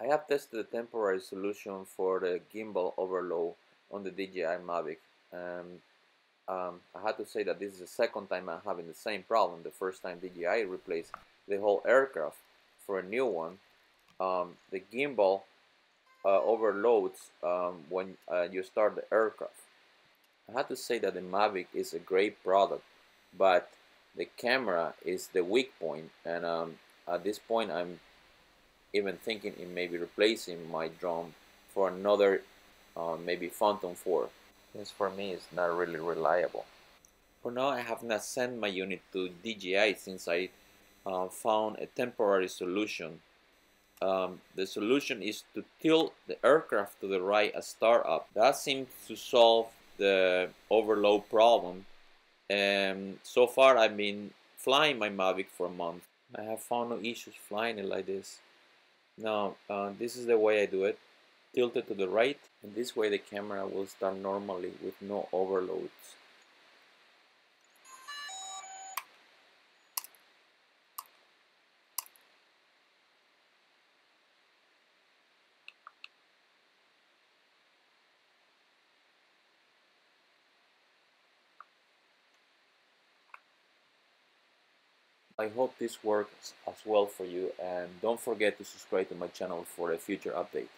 I have tested a temporary solution for the gimbal overload on the DJI Mavic and um, I had to say that this is the second time I'm having the same problem. The first time DJI replaced the whole aircraft for a new one. Um, the gimbal uh, overloads um, when uh, you start the aircraft. I have to say that the Mavic is a great product, but the camera is the weak point, and um, at this point, I'm even thinking in maybe replacing my drone for another, uh, maybe Phantom 4. since for me it's not really reliable. For now, I have not sent my unit to DJI since I uh, found a temporary solution. Um, the solution is to tilt the aircraft to the right at startup. That seems to solve the overload problem and so far I've been flying my Mavic for a month I have found no issues flying it like this now uh, this is the way I do it. Tilt it to the right and this way the camera will start normally with no overloads I hope this works as well for you and don't forget to subscribe to my channel for a future update.